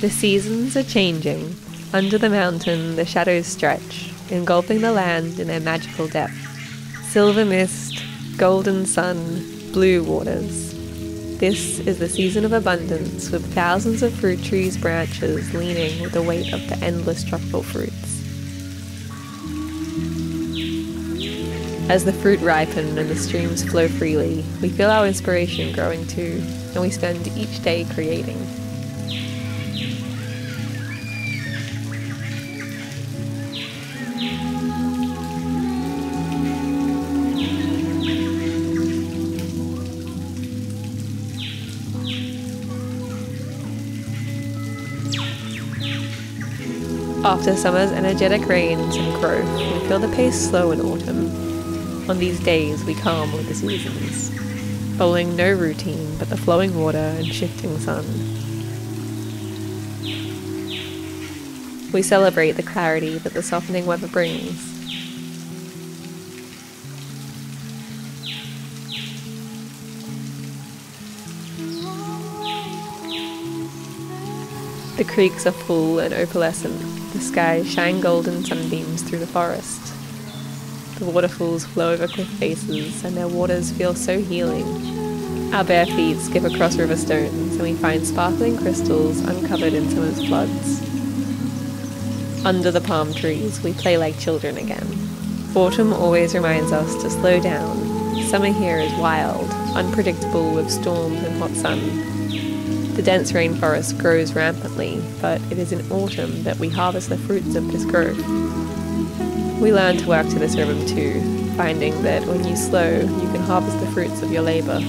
The seasons are changing. Under the mountain, the shadows stretch, engulfing the land in their magical depth. Silver mist, golden sun, blue waters. This is the season of abundance, with thousands of fruit trees' branches leaning with the weight of the endless tropical fruits. As the fruit ripen and the streams flow freely, we feel our inspiration growing too, and we spend each day creating. After summer's energetic rains and growth, we feel the pace slow in autumn. On these days, we calm with the seasons, following no routine but the flowing water and shifting sun. We celebrate the clarity that the softening weather brings. The creeks are full and opalescent. The skies shine golden sunbeams through the forest. The waterfalls flow over cliff faces, and their waters feel so healing. Our bare feet skip across river stones, and we find sparkling crystals uncovered in summer's floods. Under the palm trees, we play like children again. Autumn always reminds us to slow down. Summer here is wild, unpredictable with storms and hot sun, the dense rainforest grows rampantly, but it is in autumn that we harvest the fruits of this growth. We learn to work to this rhythm too, finding that when you slow, you can harvest the fruits of your labour.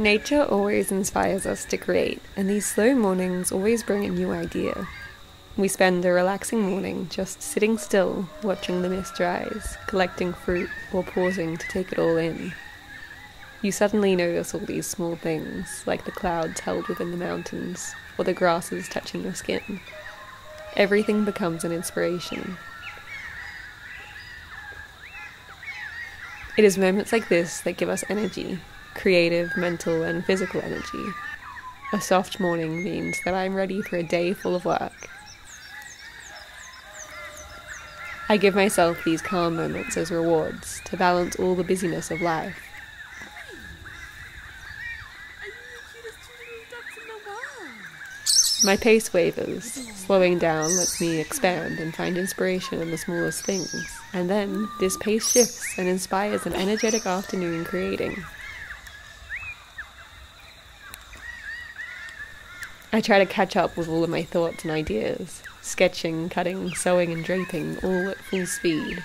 Nature always inspires us to create, and these slow mornings always bring a new idea. We spend a relaxing morning just sitting still, watching the mist rise, collecting fruit, or pausing to take it all in. You suddenly notice all these small things, like the clouds held within the mountains, or the grasses touching your skin. Everything becomes an inspiration. It is moments like this that give us energy, creative, mental, and physical energy. A soft morning means that I'm ready for a day full of work. I give myself these calm moments as rewards to balance all the busyness of life. My pace wavers. Slowing down lets me expand and find inspiration in the smallest things. And then this pace shifts and inspires an energetic afternoon creating. I try to catch up with all of my thoughts and ideas, sketching, cutting, sewing, and draping, all at full speed.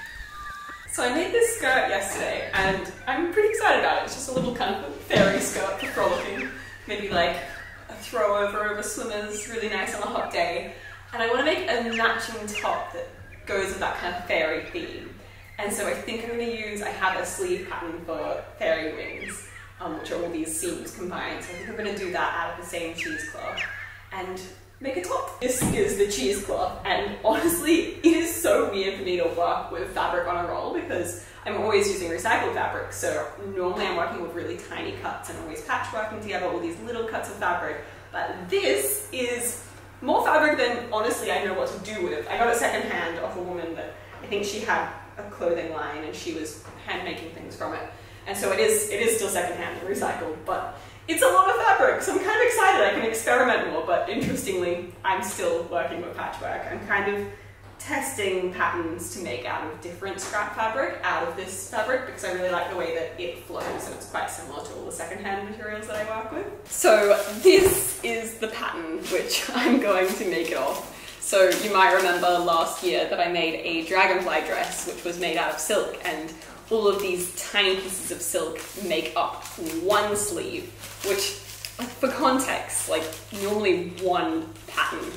So I made this skirt yesterday, and I'm pretty excited about it. It's just a little kind of fairy skirt for frolicking, maybe like a throw over over swimmers, really nice on a hot day. And I want to make a matching top that goes with that kind of fairy theme. And so I think I'm going to use, I have a sleeve pattern for fairy wings um, which are all these seams combined. So I think I'm going to do that out of the same cheesecloth and make a top. This is the cheesecloth and honestly it is so weird for me to work with fabric on a roll because I'm always using recycled fabric so normally I'm working with really tiny cuts and always patchworking together all these little cuts of fabric but this is more fabric than honestly I know what to do with. I got it secondhand off a woman that I think she had a clothing line and she was hand making things from it and so it is, it is still secondhand and recycled, but it's a lot of fabric, so I'm kind of excited I can experiment more, but interestingly, I'm still working with patchwork. I'm kind of testing patterns to make out of different scrap fabric out of this fabric because I really like the way that it flows and it's quite similar to all the secondhand materials that I work with. So this is the pattern which I'm going to make it off. So you might remember last year that I made a dragonfly dress which was made out of silk and all of these tiny pieces of silk make up one sleeve, which, for context, like normally one pattern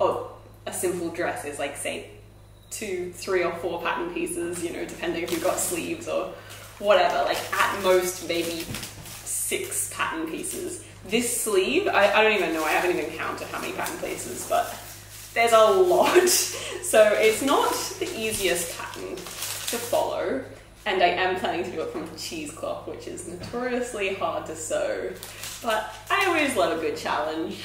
of a simple dress is like, say, two, three, or four pattern pieces, you know, depending if you've got sleeves or whatever, like at most maybe six pattern pieces. This sleeve, I, I don't even know, I haven't even counted how many pattern pieces, but there's a lot. so it's not the easiest pattern to follow and I am planning to do it from cheesecloth, which is notoriously hard to sew, but I always love a good challenge.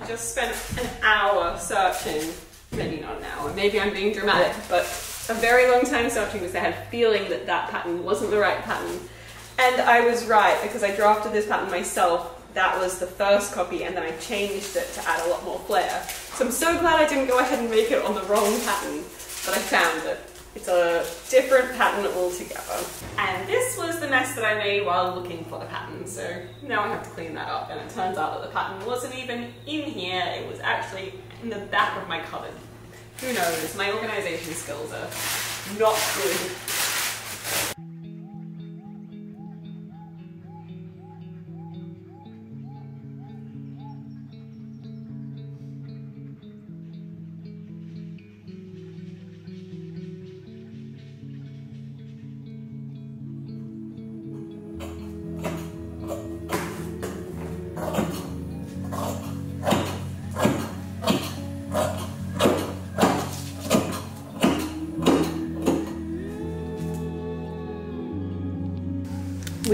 I just spent an hour searching, maybe not an hour, maybe I'm being dramatic, but a very long time searching because I had a feeling that that pattern wasn't the right pattern. And I was right because I drafted this pattern myself. That was the first copy, and then I changed it to add a lot more flair. So I'm so glad I didn't go ahead and make it on the wrong pattern, but I found it. It's a different pattern altogether. And this was the mess that I made while looking for the pattern, so now I have to clean that up. And it turns out that the pattern wasn't even in here, it was actually in the back of my cupboard. Who knows, my organization skills are not good.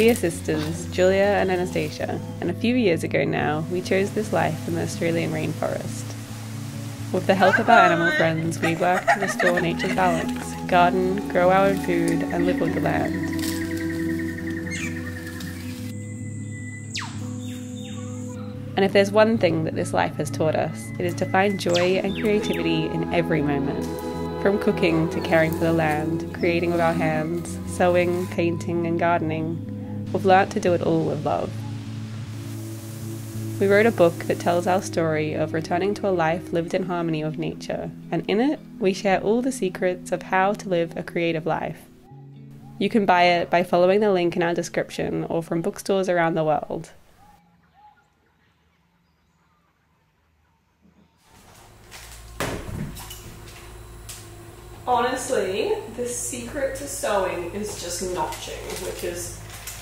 We are sisters, Julia and Anastasia, and a few years ago now, we chose this life in the Australian rainforest. With the help of our animal friends, we work to restore nature's balance, garden, grow our own food, and live on the land. And if there's one thing that this life has taught us, it is to find joy and creativity in every moment. From cooking to caring for the land, creating with our hands, sewing, painting, and gardening, We've learnt to do it all with love. We wrote a book that tells our story of returning to a life lived in harmony with nature, and in it, we share all the secrets of how to live a creative life. You can buy it by following the link in our description or from bookstores around the world. Honestly, the secret to sewing is just notching, which is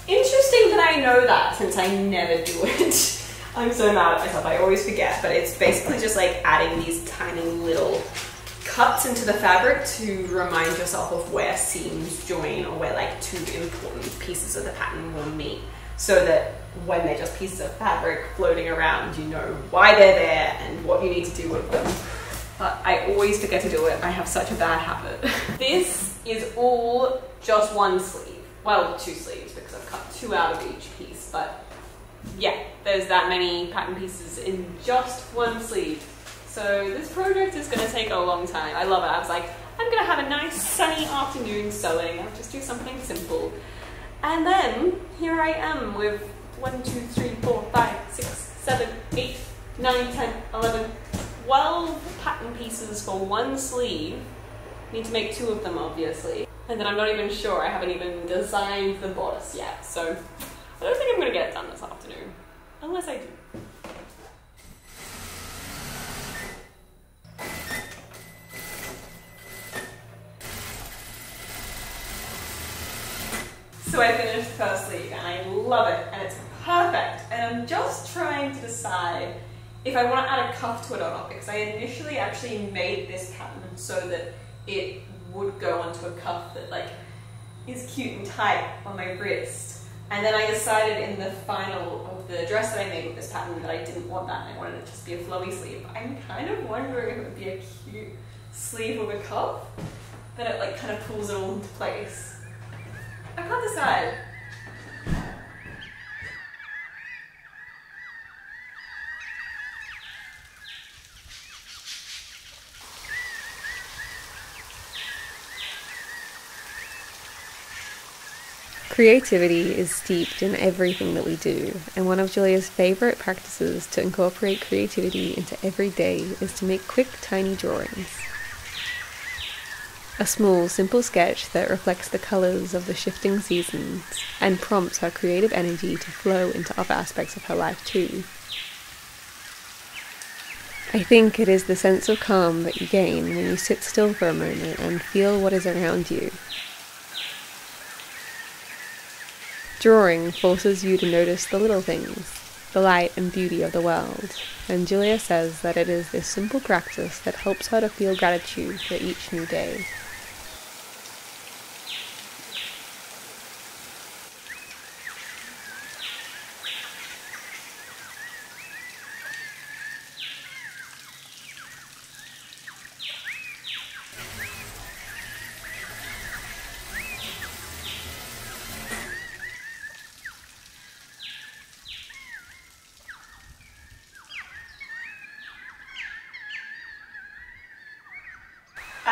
interesting that I know that since I never do it. I'm so mad at myself, I always forget, but it's basically just like adding these tiny little cuts into the fabric to remind yourself of where seams join or where like two important pieces of the pattern will meet so that when they're just pieces of fabric floating around, you know why they're there and what you need to do with them. But I always forget to do it. I have such a bad habit. this is all just one sleeve. Well, two sleeves because I've cut two out of each piece, but yeah, there's that many pattern pieces in just one sleeve. So this project is gonna take a long time. I love it. I was like, I'm gonna have a nice sunny afternoon sewing. I'll just do something simple. And then here I am with one, two, three, four, five, six, seven, eight, nine, ten, eleven, twelve pattern pieces for one sleeve. Need to make two of them, obviously. And then I'm not even sure. I haven't even designed the bodice yet. So I don't think I'm gonna get it done this afternoon. Unless I do. So I finished the first sleeve and I love it and it's perfect. And I'm just trying to decide if I want to add a cuff to it or not because I initially actually made this pattern so that it would go onto a cuff that like is cute and tight on my wrist. And then I decided in the final of the dress that I made with this pattern that I didn't want that and I wanted it to just be a flowy sleeve. I'm kind of wondering if it would be a cute sleeve with a cuff that it like kind of pulls it all into place. I can't decide. Creativity is steeped in everything that we do, and one of Julia's favourite practices to incorporate creativity into every day is to make quick, tiny drawings. A small, simple sketch that reflects the colours of the shifting seasons and prompts her creative energy to flow into other aspects of her life too. I think it is the sense of calm that you gain when you sit still for a moment and feel what is around you. Drawing forces you to notice the little things, the light and beauty of the world, and Julia says that it is this simple practice that helps her to feel gratitude for each new day.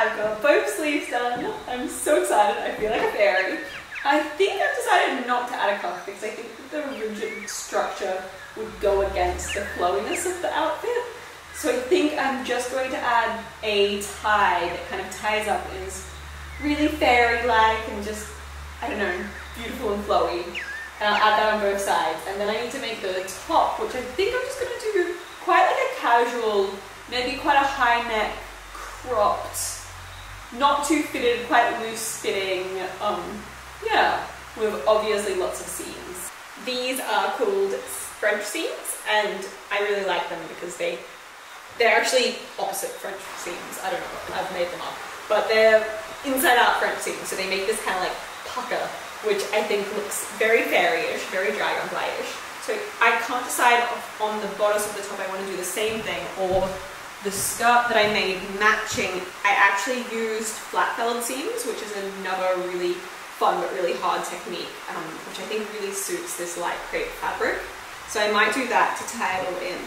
I've got both sleeves done. I'm so excited. I feel like a fairy. I think I've decided not to add a cuff because I think the rigid structure would go against the flowiness of the outfit. So I think I'm just going to add a tie that kind of ties up and is really fairy-like and just, I don't know, beautiful and flowy. And I'll add that on both sides. And then I need to make the top, which I think I'm just going to do quite like a casual, maybe quite a high neck, cropped not too fitted, quite loose fitting, um, yeah, with obviously lots of seams. These are called French seams and I really like them because they, they're actually opposite French seams. I don't know, I've made them up. But they're inside out French seams, so they make this kind of like pucker, which I think looks very fairyish, very dragonfly-ish. So I can't decide on the bodice of the top I want to do the same thing or the skirt that I made matching, I actually used flat felled seams, which is another really fun but really hard technique, um, which I think really suits this light crepe fabric. So I might do that to tie it all in,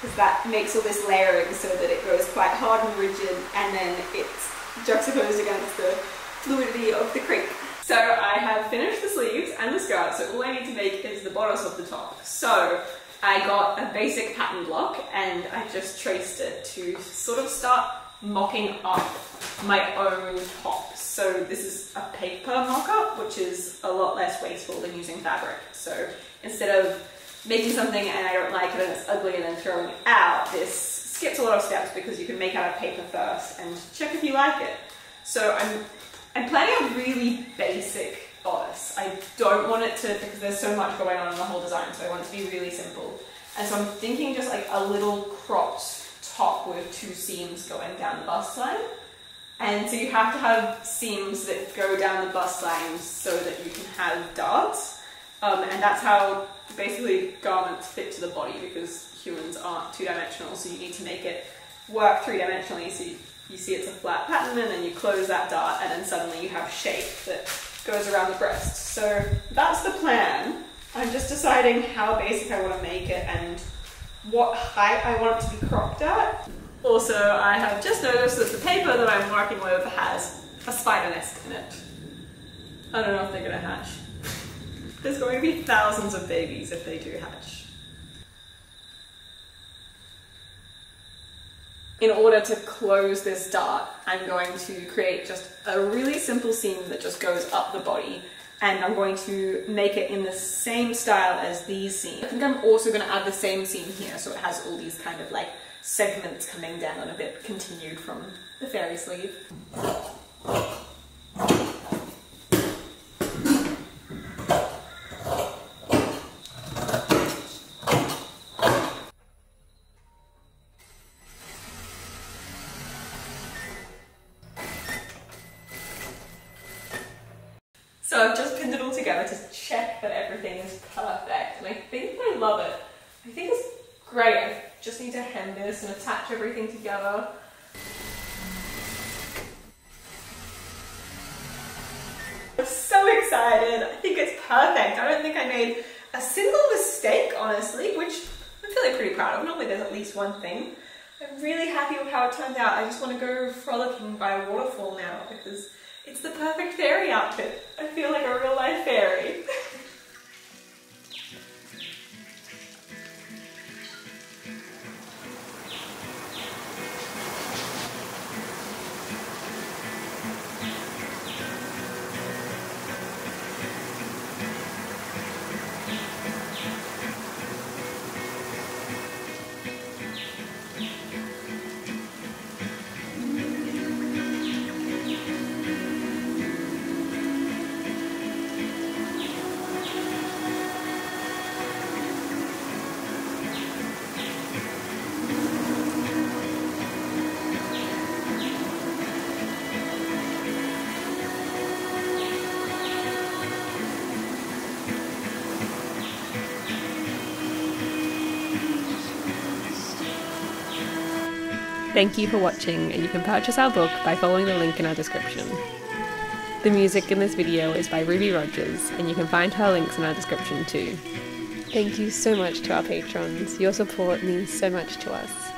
because that makes all this layering so that it goes quite hard and rigid, and then it's juxtaposed against the fluidity of the crepe. So I have finished the sleeves and the skirt, so all I need to make is the bodice of the top. So I got a basic pattern block and I just traced it to sort of start mocking up my own top. So this is a paper mock-up, which is a lot less wasteful than using fabric. So instead of making something and I don't like it and it's ugly and then throwing it out, this skips a lot of steps because you can make out of paper first and check if you like it. So I'm, I'm planning a really basic bodice. I don't want it to, because there's so much going on in the whole design, so I want it to be really simple. And so I'm thinking just like a little cropped top with two seams going down the bust line. And so you have to have seams that go down the bust lines so that you can have darts. Um, and that's how basically garments fit to the body because humans aren't two-dimensional, so you need to make it work three-dimensionally. So you, you see it's a flat pattern and then you close that dart and then suddenly you have shape that goes around the breast. So that's the plan. I'm just deciding how basic I want to make it and what height I want it to be cropped at. Also, I have just noticed that the paper that I'm working with has a spider nest in it. I don't know if they're going to hatch. There's going to be thousands of babies if they do hatch. In order to close this dart, I'm going to create just a really simple seam that just goes up the body and I'm going to make it in the same style as these seams. I think I'm also going to add the same seam here so it has all these kind of like segments coming down and a bit continued from the fairy sleeve. Great. I just need to hem this and attach everything together. I'm so excited. I think it's perfect. I don't think I made a single mistake, honestly, which I'm feeling pretty proud of. Normally there's at least one thing. I'm really happy with how it turned out. I just want to go frolicking by a waterfall now because it's the perfect fairy outfit. I feel like a real life fairy. Thank you for watching, and you can purchase our book by following the link in our description. The music in this video is by Ruby Rodgers, and you can find her links in our description too. Thank you so much to our patrons. Your support means so much to us.